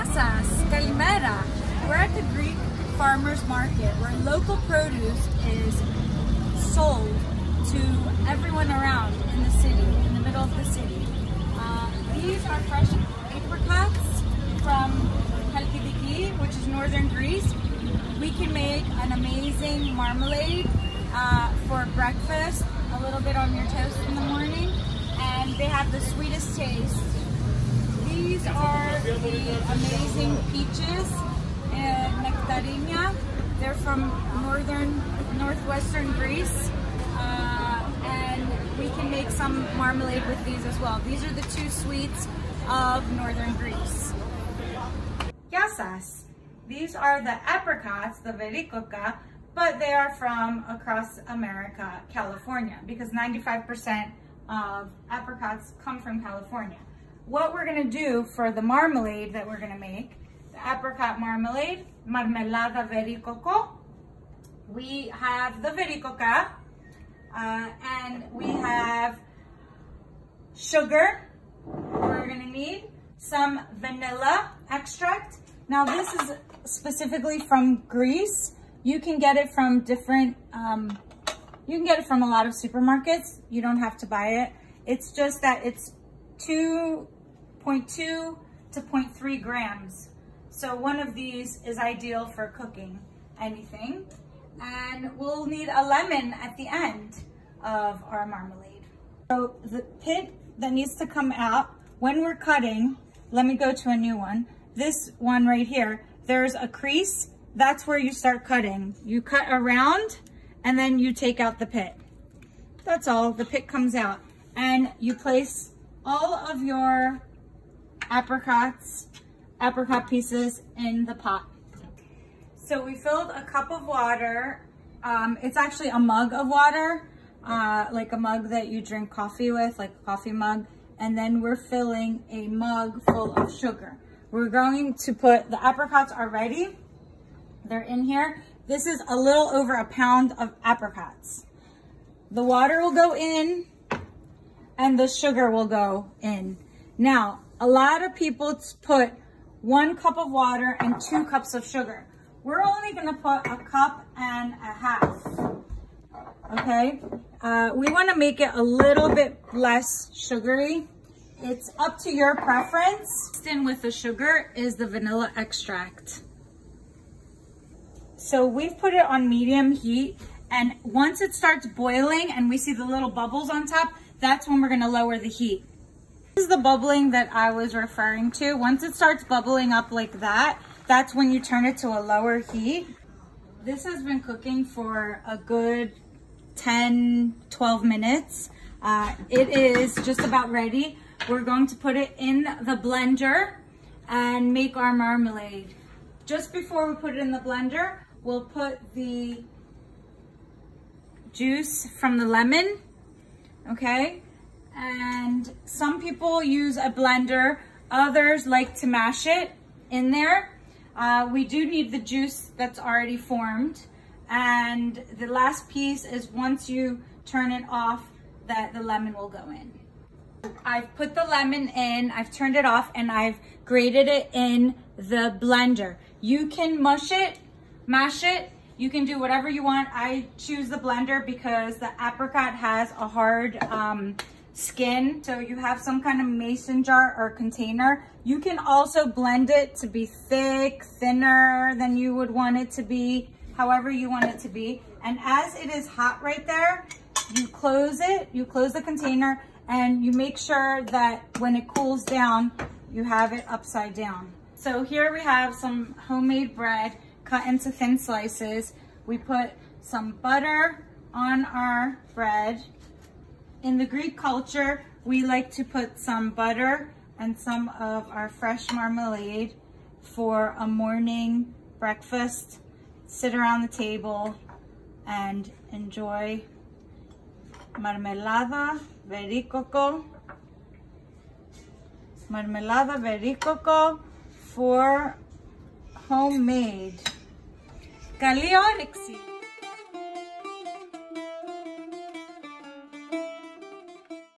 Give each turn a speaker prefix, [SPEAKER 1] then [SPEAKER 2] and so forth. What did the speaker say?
[SPEAKER 1] Yassas, Kalimera. We're at the Greek farmer's market where local produce is sold to everyone around in the city, in the middle of the city. Uh, these are fresh apricots from Halkidiki, which is northern Greece. We can make an amazing marmalade uh, for breakfast, a little bit on your toast in the morning, and they have the sweetest taste. The amazing peaches and nectarina. They're from northern, northwestern Greece. Uh, and we can make some marmalade with these as well. These are the two sweets of northern Greece. Yassas. These are the apricots, the verikoka, but they are from across America, California, because 95% of apricots come from California. What we're gonna do for the marmalade that we're gonna make, the apricot marmalade, marmelada vericoco, we have the vericoca, uh, and we have sugar, we're gonna need some vanilla extract. Now this is specifically from Greece. You can get it from different, um, you can get it from a lot of supermarkets. You don't have to buy it. It's just that it's 2.2 to 0.3 grams. So one of these is ideal for cooking anything. And we'll need a lemon at the end of our marmalade. So the pit that needs to come out when we're cutting, let me go to a new one. This one right here, there's a crease. That's where you start cutting. You cut around and then you take out the pit. That's all, the pit comes out. And you place all of your apricots, apricot pieces in the pot. So we filled a cup of water. Um, it's actually a mug of water, uh, like a mug that you drink coffee with, like a coffee mug. And then we're filling a mug full of sugar. We're going to put, the apricots are ready. They're in here. This is a little over a pound of apricots. The water will go in and the sugar will go in. Now, a lot of people put one cup of water and two cups of sugar. We're only gonna put a cup and a half, okay? Uh, we wanna make it a little bit less sugary. It's up to your preference. In with the sugar is the vanilla extract. So we've put it on medium heat and once it starts boiling and we see the little bubbles on top, that's when we're gonna lower the heat. This is the bubbling that I was referring to. Once it starts bubbling up like that, that's when you turn it to a lower heat. This has been cooking for a good 10, 12 minutes. Uh, it is just about ready. We're going to put it in the blender and make our marmalade. Just before we put it in the blender, we'll put the juice from the lemon, okay? And some people use a blender, others like to mash it in there. Uh, we do need the juice that's already formed. And the last piece is once you turn it off, that the lemon will go in. I've put the lemon in, I've turned it off, and I've grated it in the blender. You can mush it, mash it, you can do whatever you want. I choose the blender because the apricot has a hard um, skin. So you have some kind of mason jar or container. You can also blend it to be thick, thinner than you would want it to be, however you want it to be. And as it is hot right there, you close it, you close the container and you make sure that when it cools down, you have it upside down. So here we have some homemade bread cut into thin slices. We put some butter on our bread in the Greek culture, we like to put some butter and some of our fresh marmalade for a morning breakfast, sit around the table and enjoy marmelada, vericoco, marmelada, vericoco for homemade. kalioriksi.